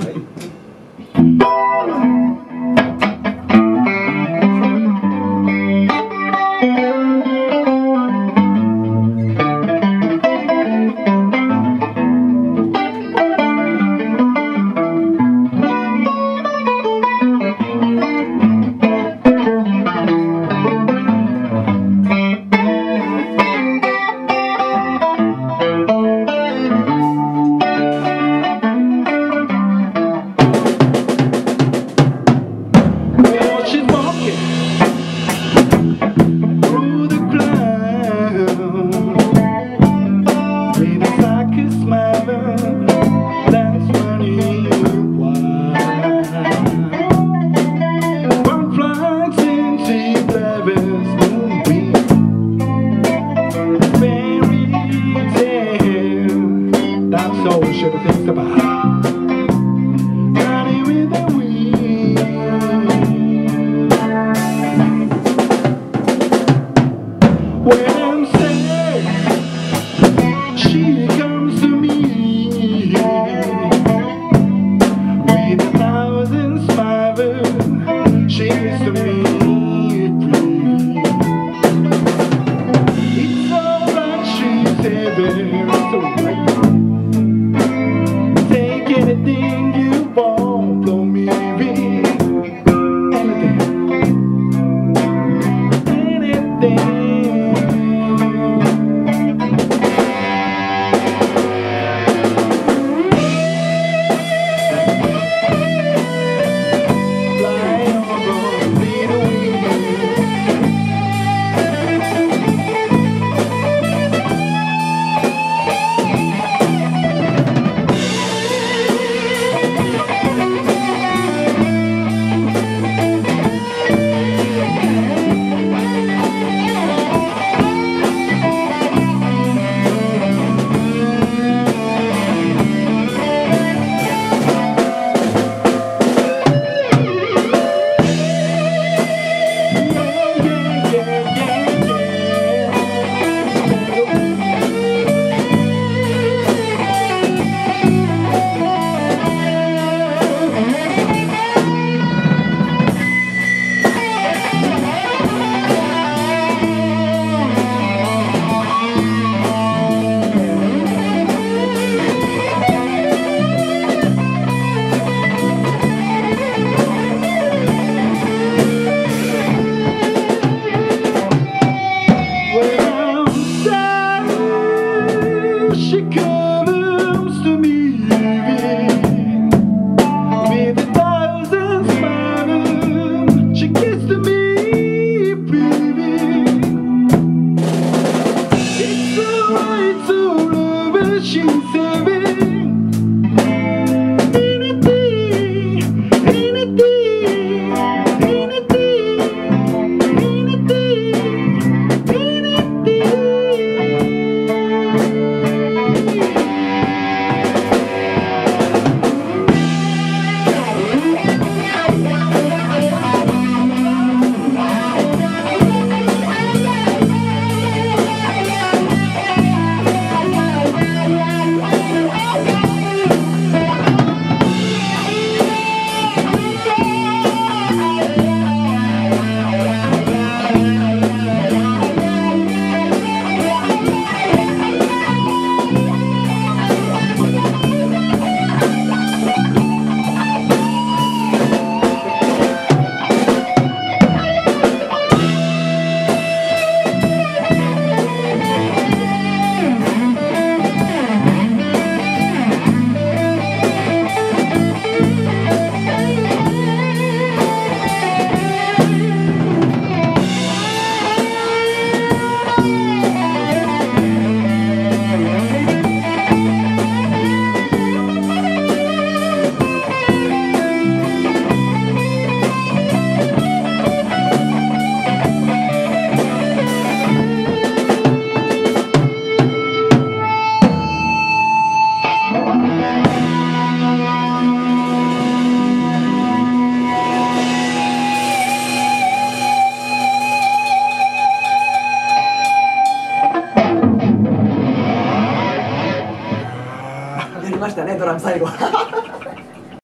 はい。ねドラム最後